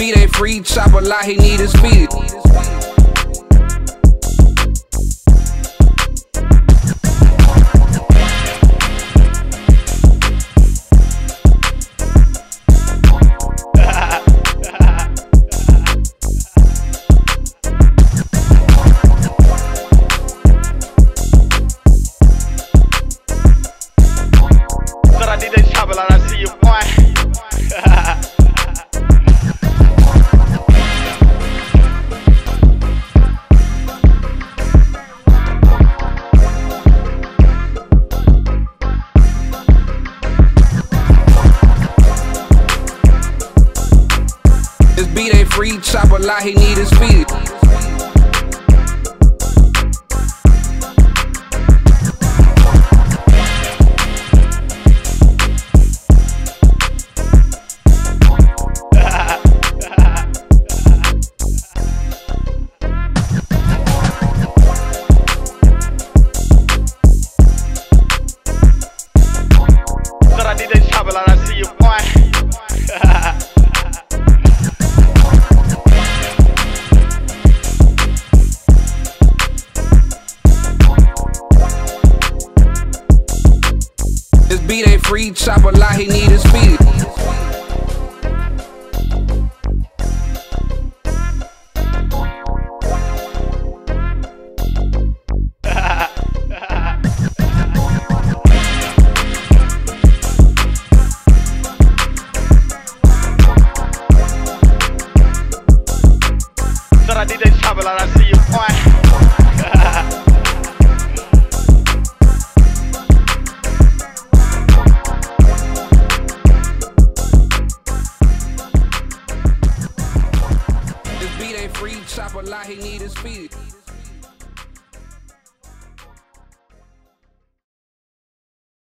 beat ain't free. Chopp-A-Lot, he need his feet. Beat ain't free, Chopp-A-Lot, he need his DJ Chopper, like I see you, boy. free, Chopp-A-Lot, he need his speed. Shout out DJ Chopper, like I see you, free, Chopp-A-Lot, he need his speed.